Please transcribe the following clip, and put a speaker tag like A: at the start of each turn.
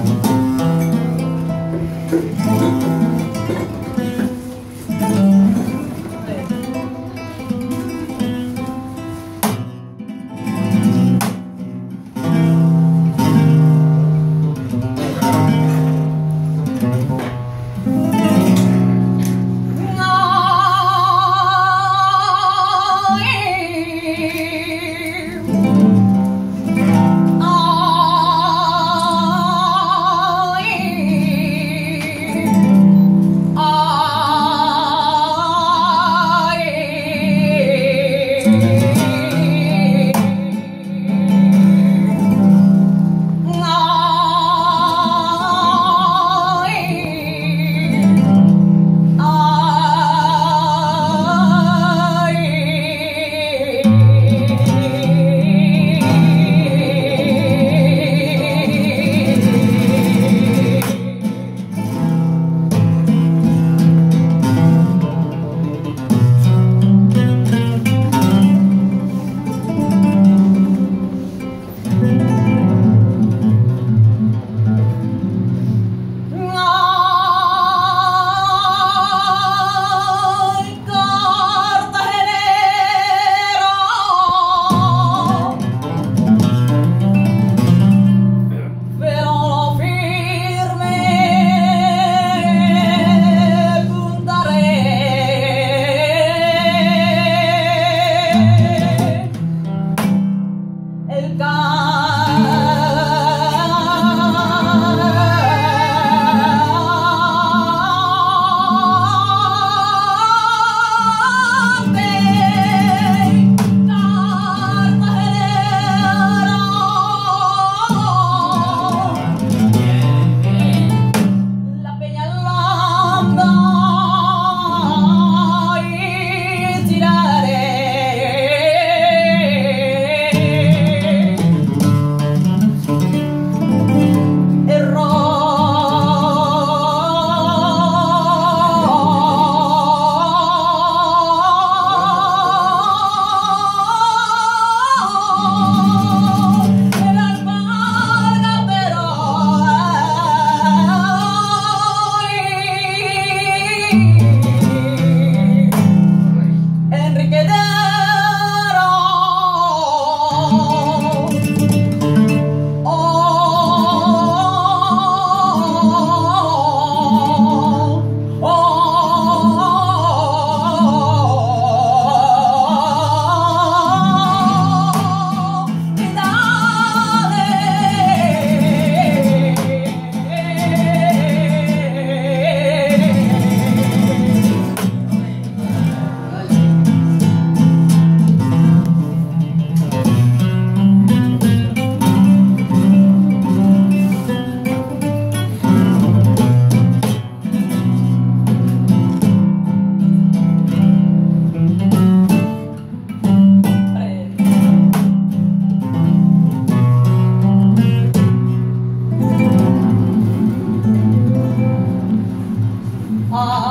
A: Thank you.
B: heart.